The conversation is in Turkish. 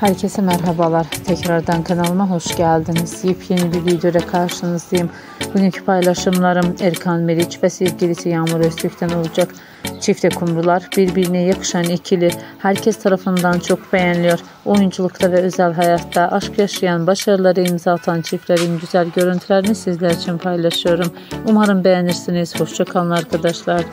Herkese merhabalar. Tekrardan kanalıma hoş geldiniz. Yepyeni bir videoda karşınızdayım. Bugünkü paylaşımlarım Erkan Meriç ve sevgilisi Yağmur Öztürk'ten olacak. Çifte kumrular birbirine yakışan ikili herkes tarafından çok beğeniliyor. Oyunculukta ve özel hayatta aşk yaşayan başarıları imza atan çiftlerin güzel görüntülerini sizler için paylaşıyorum. Umarım beğenirsiniz. Hoşçakalın arkadaşlar.